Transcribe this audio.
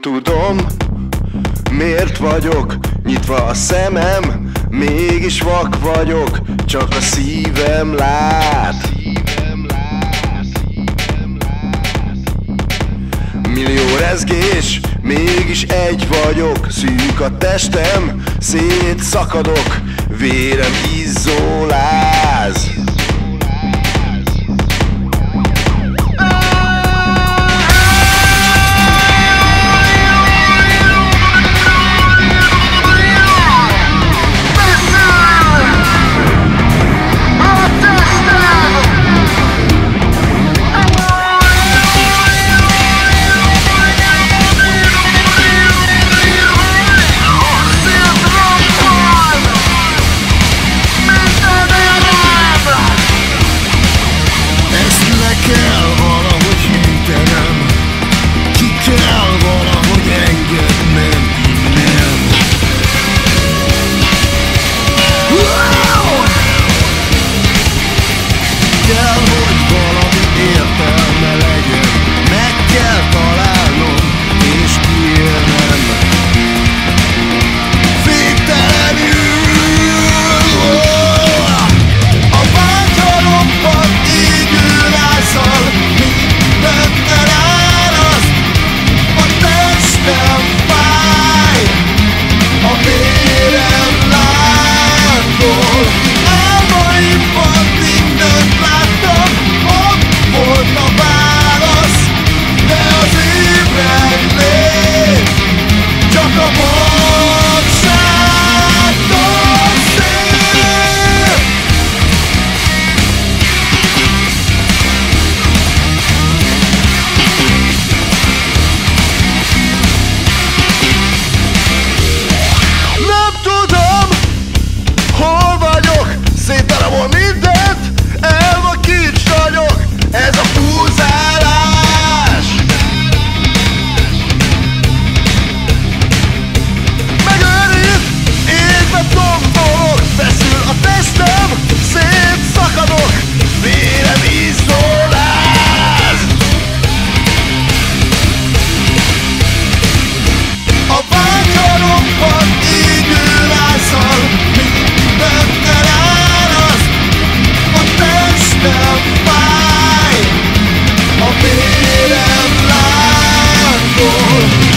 tudom Miért vagyok nyitva a szemem Mégis vak vagyok Csak a szívem lát. Millió rezgés, mégis egy vagyok Szűk a testem, szétszakadok Vérem izzóláz before